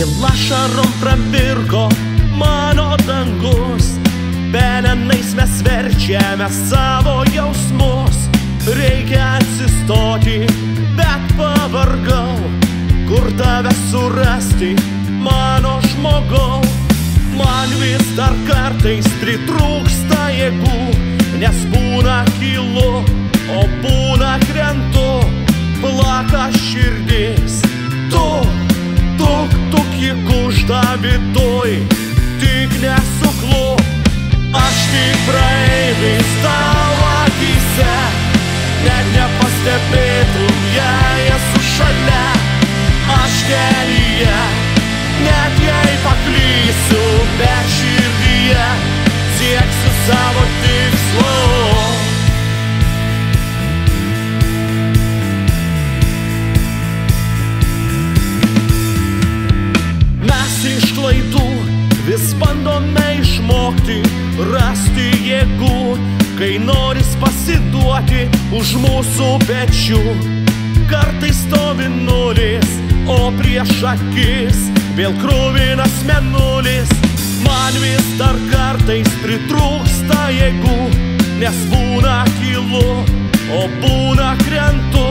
Vėl ašarom pravirko mano dangus. Pelenais mes verčiame savo jausmus. Reikia atsistoti, bet pavargau. Kur tave surasti, mano žmogau? Man vis dar kartais pritrūksta jėgų Nes būna kilu, o būna krentu Aš tik praeivis tavo akise Net nepastebėtum, jei esu šalia. Aš kelyje Net jei paklysiu, bet širdyje Sieksiu savo tikslo Mes iš klaidų vis bandome išmokti, rasti jėgų, kai noris pasiduoti už mūsų pečių. Kartais stovi nulis, o prieš akis vėl krūvinas menulis. Man vis dar kartais pritrūksta jėgų, nes būna kilu, o būna krentu,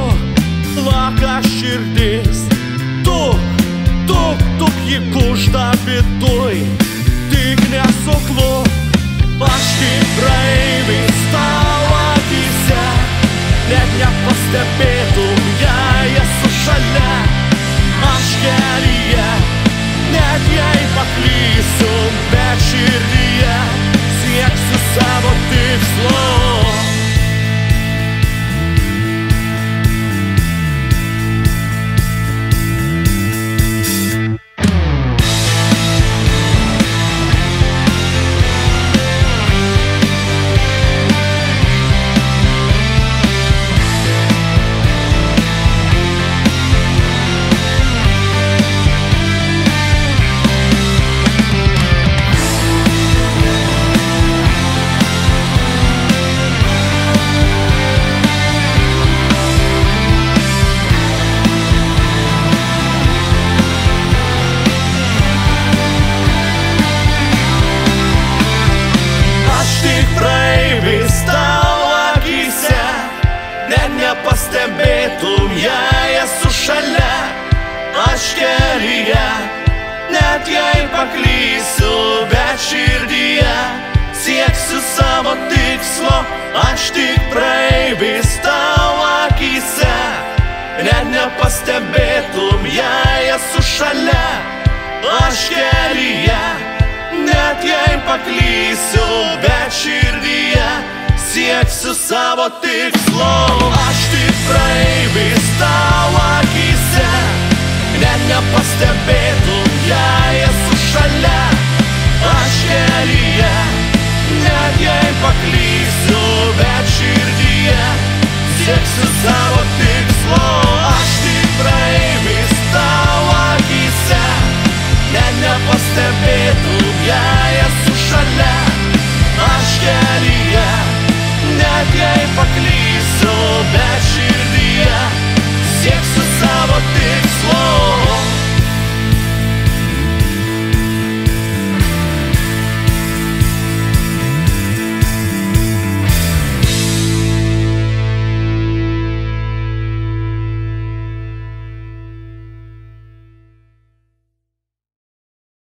nepastebėtum, jei kelyje, net jei paklysiu, bet širdyje sieksiu savo tikslo, aš tik praeivis tavo akise, net nepastebėtum, jei esu šalia, aš kelyje. Net jei paklysiu, bet širdyje sieksiu savo tikslo. Aš net jei paklysiu, bet širdyje sieksiu savo